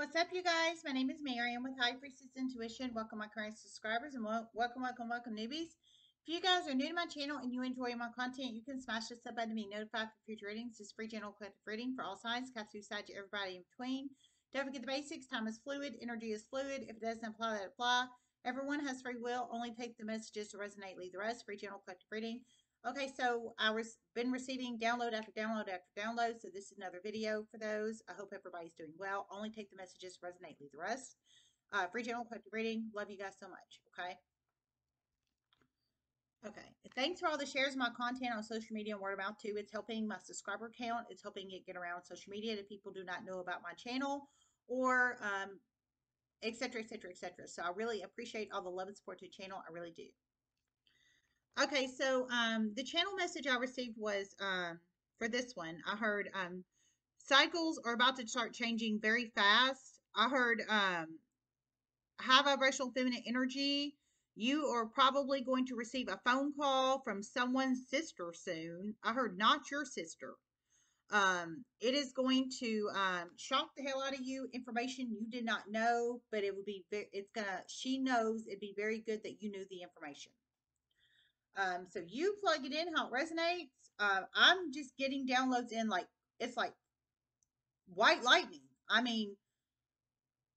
What's up, you guys? My name is Mary. I'm with High Priestess Intuition. Welcome, my current subscribers, and welcome, welcome, welcome, newbies. If you guys are new to my channel and you enjoy my content, you can smash the sub button to be notified for future readings. This is free general collective reading for all signs, cats who side to everybody in between. Don't forget the basics. Time is fluid. Energy is fluid. If it doesn't apply, let it apply. Everyone has free will. Only take the messages to resonate. Leave the rest. Free general collective reading. Okay, so I was been receiving download after download after download, so this is another video for those. I hope everybody's doing well. Only take the messages, resonate, leave the rest. Uh, free general collective reading. Love you guys so much. Okay. Okay. Thanks for all the shares of my content on social media and word of mouth too. It's helping my subscriber count. It's helping it get around social media to people do not know about my channel or um, et cetera, et cetera, et cetera. So I really appreciate all the love and support to the channel. I really do. Okay, so um, the channel message I received was um, for this one. I heard um, cycles are about to start changing very fast. I heard um, high vibrational feminine energy. You are probably going to receive a phone call from someone's sister soon. I heard not your sister. Um, it is going to um, shock the hell out of you. Information you did not know, but it would be. It's gonna. She knows it'd be very good that you knew the information. Um, so you plug it in how it resonates. Uh, I'm just getting downloads in like it's like white lightning. I mean,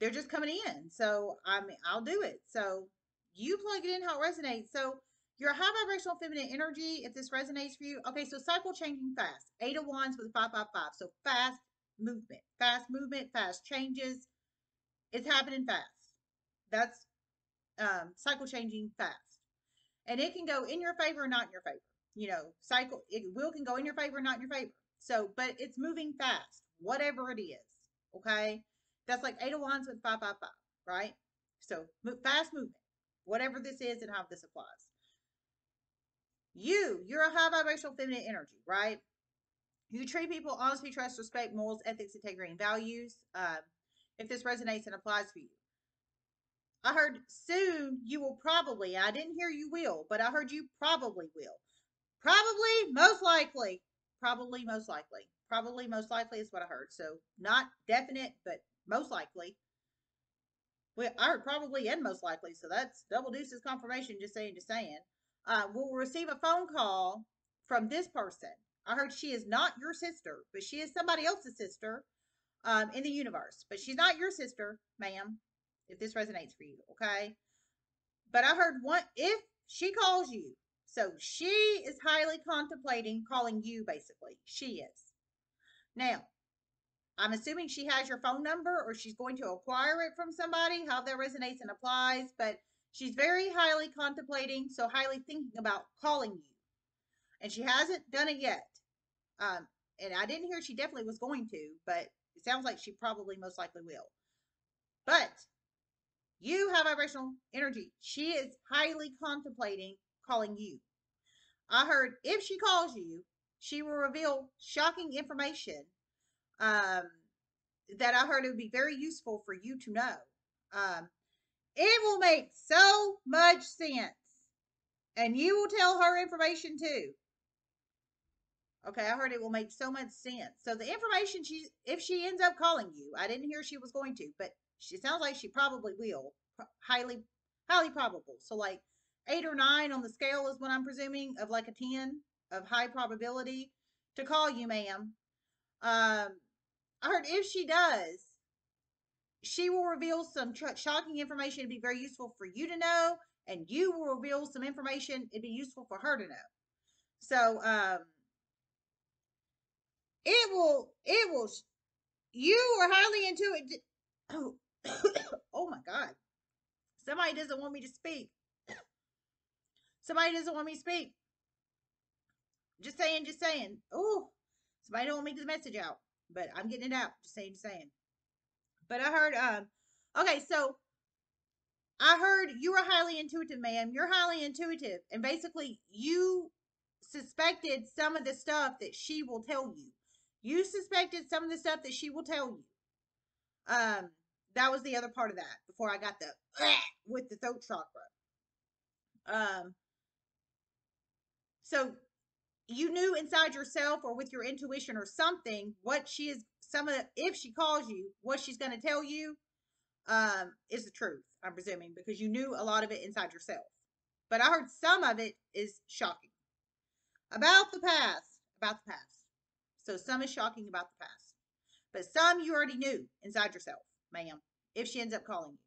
they're just coming in. So I mean, I'll do it. So you plug it in how it resonates. So your high vibrational feminine energy, if this resonates for you, okay. So cycle changing fast. Eight of Wands with five five five. So fast movement, fast movement, fast changes. It's happening fast. That's um, cycle changing fast and it can go in your favor or not in your favor. You know, cycle it will can go in your favor, or not in your favor. So, but it's moving fast, whatever it is. Okay, that's like eight of wands with five five five, right? So fast movement, whatever this is, and how this applies. You, you're a high vibrational feminine energy, right? You treat people honesty, trust, respect, morals, ethics, integrity, and values. Um, if this resonates and applies for you, I heard soon you will probably, I didn't hear you will, but I heard you probably will. Probably, most likely, probably, most likely, probably, most likely is what I heard. So not definite, but most likely. Well, I heard probably and most likely, so that's double deuces confirmation, just saying, just saying. Uh, will receive a phone call from this person. I heard she is not your sister, but she is somebody else's sister um, in the universe. But she's not your sister, ma'am if this resonates for you, okay? But I heard one if she calls you, so she is highly contemplating calling you basically. She is. Now, I'm assuming she has your phone number or she's going to acquire it from somebody, how that resonates and applies, but she's very highly contemplating, so highly thinking about calling you. And she hasn't done it yet. Um, and I didn't hear she definitely was going to, but it sounds like she probably most likely will. But you have vibrational energy. She is highly contemplating calling you. I heard if she calls you, she will reveal shocking information um, that I heard it would be very useful for you to know. Um, it will make so much sense. And you will tell her information too. Okay, I heard it will make so much sense. So the information she, if she ends up calling you, I didn't hear she was going to, but she sounds like she probably will. Highly, highly probable. So like eight or nine on the scale is what I'm presuming of like a 10 of high probability to call you, ma'am. Um, I heard if she does, she will reveal some shocking information to be very useful for you to know, and you will reveal some information it'd be useful for her to know. So, um, it will, it will, you are highly intuitive. Oh, oh my God. Somebody doesn't want me to speak. Somebody doesn't want me to speak. Just saying, just saying. Oh, somebody don't want me to get the message out. But I'm getting it out. Just saying, just saying. But I heard, um, okay, so I heard you are highly intuitive, ma'am. You're highly intuitive. And basically, you suspected some of the stuff that she will tell you. You suspected some of the stuff that she will tell you. Um, that was the other part of that before I got the with the throat chakra. Um, so you knew inside yourself or with your intuition or something what she is some of the, if she calls you, what she's going to tell you um, is the truth, I'm presuming, because you knew a lot of it inside yourself. But I heard some of it is shocking. About the past, about the past. So some is shocking about the past. But some you already knew inside yourself, ma'am, if she ends up calling you.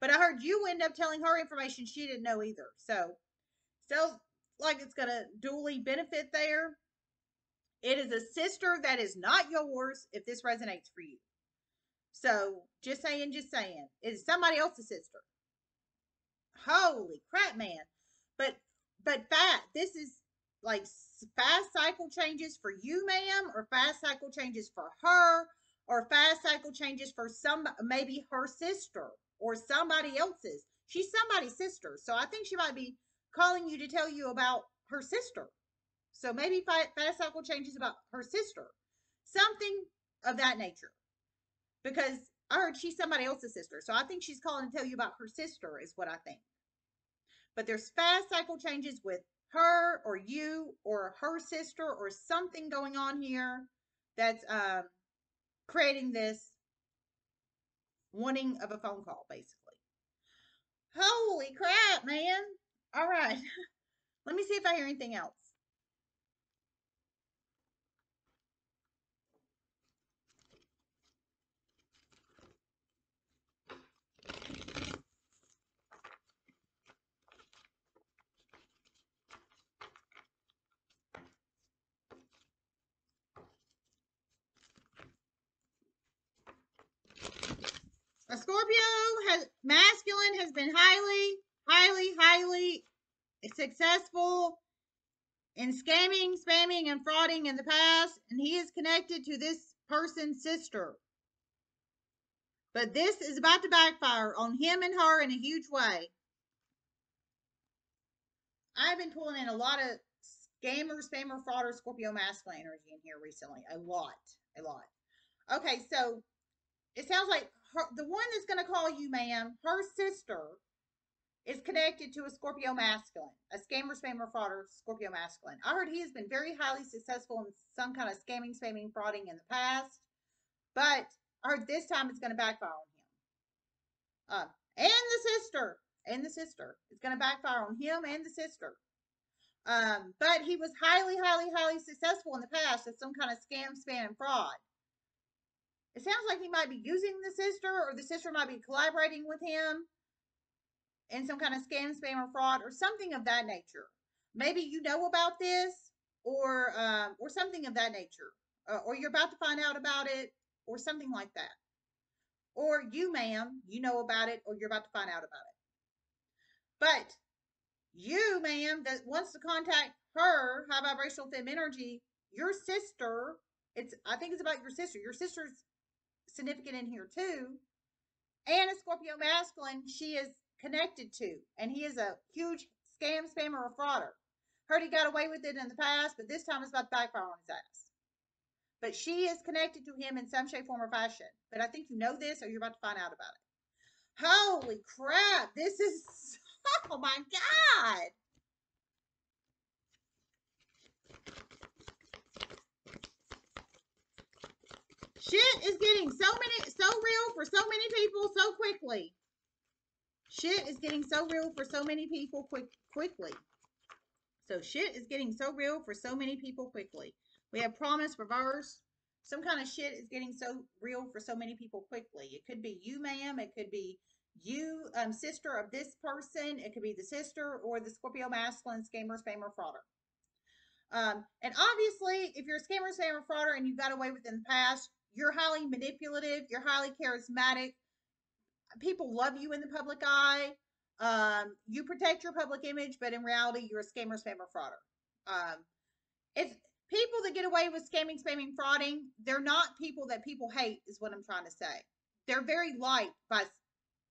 But I heard you end up telling her information she didn't know either. So sounds like it's going to duly benefit there. It is a sister that is not yours if this resonates for you. So just saying, just saying, it's somebody else's sister. Holy crap, man! But but fat. This is like fast cycle changes for you, ma'am, or fast cycle changes for her, or fast cycle changes for some maybe her sister or somebody else's. She's somebody's sister, so I think she might be calling you to tell you about her sister. So maybe fast cycle changes about her sister, something of that nature. Because I heard she's somebody else's sister, so I think she's calling to tell you about her sister, is what I think. But there's fast cycle changes with her or you or her sister or something going on here that's um, creating this wanting of a phone call, basically. Holy crap, man. All right. Let me see if I hear anything else. A Scorpio has masculine has been highly, highly, highly successful in scamming, spamming, and frauding in the past, and he is connected to this person's sister. But this is about to backfire on him and her in a huge way. I've been pulling in a lot of scammer, spammer, frauder, Scorpio masculine energy in here recently. A lot. A lot. Okay, so it sounds like her, the one that's going to call you, ma'am, her sister is connected to a Scorpio masculine, a scammer, spammer, frauder, Scorpio masculine. I heard he has been very highly successful in some kind of scamming, spamming, frauding in the past, but I heard this time it's going to backfire on him. Uh, and the sister, and the sister. It's going to backfire on him and the sister. Um, but he was highly, highly, highly successful in the past at some kind of scam, spam, and fraud. It sounds like he might be using the sister, or the sister might be collaborating with him in some kind of scam, spam, or fraud, or something of that nature. Maybe you know about this, or um, or something of that nature, uh, or you're about to find out about it, or something like that. Or you, ma'am, you know about it, or you're about to find out about it. But you, ma'am, that wants to contact her, high vibrational fem energy, your sister. It's I think it's about your sister. Your sister's significant in here too. And a Scorpio masculine, she is connected to. And he is a huge scam, spammer, or frauder. Heard he got away with it in the past, but this time it's about to backfire on his ass. But she is connected to him in some shape, form, or fashion. But I think you know this or you're about to find out about it. Holy crap. This is, oh my God. Shit is getting so many, so real for so many people so quickly. Shit is getting so real for so many people quick, quickly. So shit is getting so real for so many people quickly. We have promise reverse. Some kind of shit is getting so real for so many people quickly. It could be you, ma'am. It could be you, um, sister of this person. It could be the sister or the Scorpio masculine scammer, spammer, frauder. Um, and obviously, if you're a scammer, spammer, frauder, and you got away with in the past, you're highly manipulative, you're highly charismatic. People love you in the public eye. Um, you protect your public image, but in reality, you're a scammer, spammer, frauder. Um, it's people that get away with scamming, spamming, frauding. They're not people that people hate, is what I'm trying to say. They're very liked by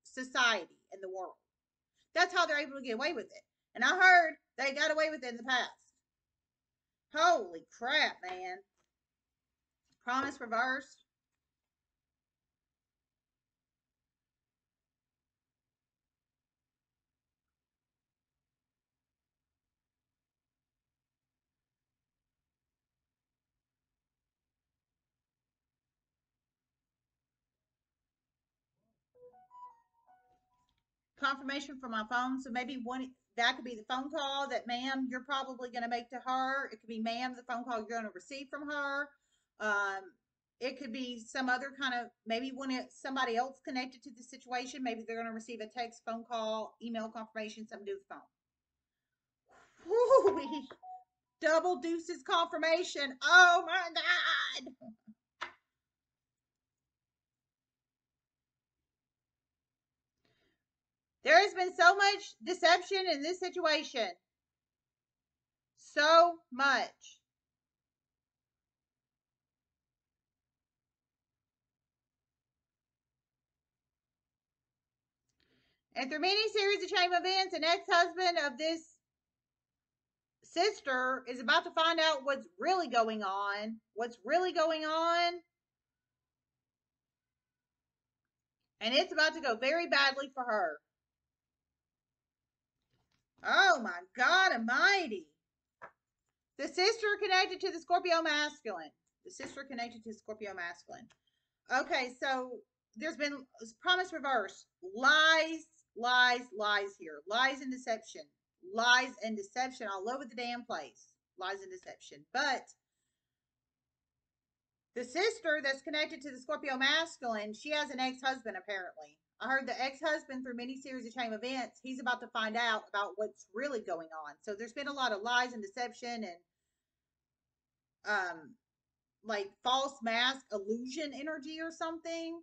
society and the world. That's how they're able to get away with it. And I heard they got away with it in the past. Holy crap, man. Promise reversed. confirmation for my phone. So maybe one that could be the phone call that ma'am you're probably going to make to her. It could be ma'am the phone call you're going to receive from her. Um, it could be some other kind of maybe when it's somebody else connected to the situation, maybe they're going to receive a text, phone call, email confirmation, something to phone. Woo-wee. Double deuces confirmation. Oh my God. There has been so much deception in this situation. So much. And through many series of chain events, an ex-husband of this sister is about to find out what's really going on. What's really going on. And it's about to go very badly for her. Oh my God Almighty. The sister connected to the Scorpio masculine. The sister connected to Scorpio masculine. Okay, so there's been promise reverse. Lies, lies, lies here. Lies and deception. Lies and deception all over the damn place. Lies and deception. But the sister that's connected to the Scorpio masculine, she has an ex-husband apparently. I heard the ex-husband through many series of chain events, he's about to find out about what's really going on. So there's been a lot of lies and deception and um like false mask illusion energy or something.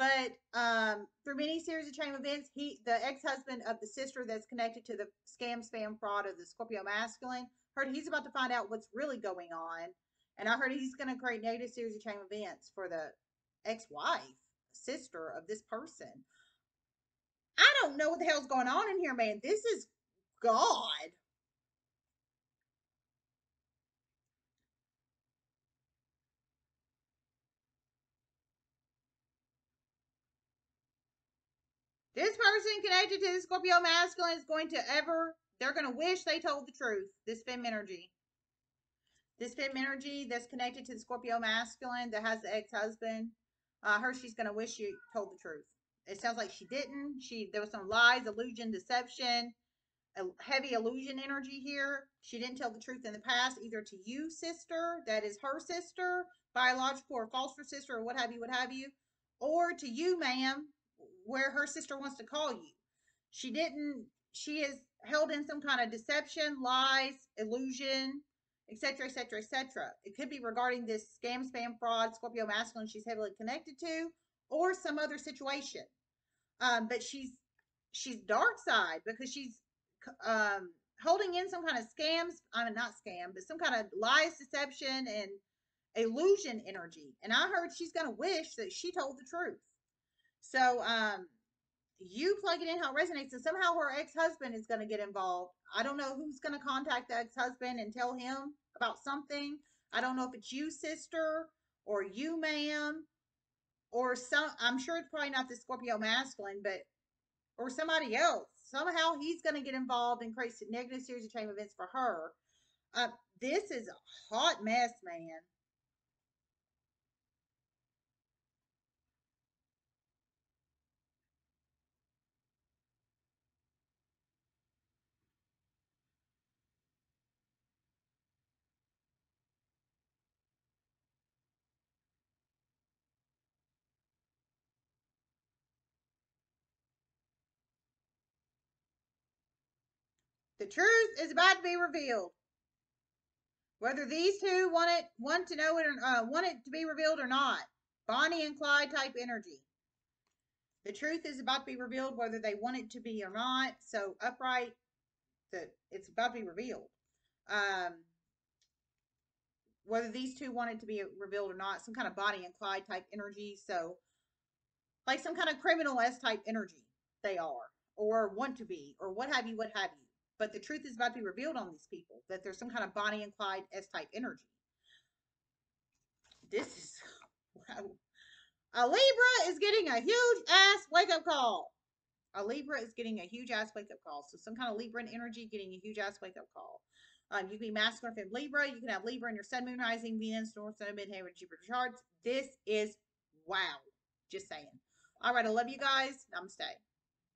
But um through many series of chain events, he the ex-husband of the sister that's connected to the scam spam fraud of the Scorpio masculine, heard he's about to find out what's really going on. And I heard he's gonna create negative series of chain events for the ex-wife sister of this person. I don't know what the hell's going on in here, man. This is God. This person connected to the Scorpio masculine is going to ever, they're going to wish they told the truth. This fem energy. This fem energy that's connected to the Scorpio masculine that has the ex-husband uh, her, she's going to wish she told the truth. It sounds like she didn't. She There was some lies, illusion, deception, a heavy illusion energy here. She didn't tell the truth in the past, either to you, sister, that is her sister, biological or foster sister, or what have you, what have you, or to you, ma'am, where her sister wants to call you. She didn't, she is held in some kind of deception, lies, illusion, etc., etc., etc. It could be regarding this scam, spam, fraud, Scorpio masculine she's heavily connected to, or some other situation. Um, but she's she's dark side because she's um, holding in some kind of scams. I mean, not scam, but some kind of lies, deception, and illusion energy. And I heard she's going to wish that she told the truth. So um, you plug it in how it resonates, and somehow her ex husband is going to get involved. I don't know who's going to contact the ex husband and tell him about something. I don't know if it's you, sister, or you, ma'am, or some. I'm sure it's probably not the Scorpio masculine, but or somebody else. Somehow he's going to get involved and create negative series of chain events for her. Uh, this is a hot mess, man. Truth is about to be revealed. Whether these two want it, want to know it, or uh, want it to be revealed or not. Bonnie and Clyde type energy. The truth is about to be revealed, whether they want it to be or not. So upright, that it's about to be revealed. Um, whether these two want it to be revealed or not, some kind of Bonnie and Clyde type energy. So, like some kind of criminal S type energy, they are, or want to be, or what have you, what have you. But the truth is about to be revealed on these people that there's some kind of Bonnie and Clyde S type energy. This is wow. A Libra is getting a huge ass wake up call. A Libra is getting a huge ass wake up call. So some kind of Libra energy getting a huge ass wake up call. Um, you can be masculine in Libra. You can have Libra in your Sun, Moon, Rising, Venus, North Node, Midheaven, Jupiter charts. This is wow. Just saying. All right. I love you guys. Namaste.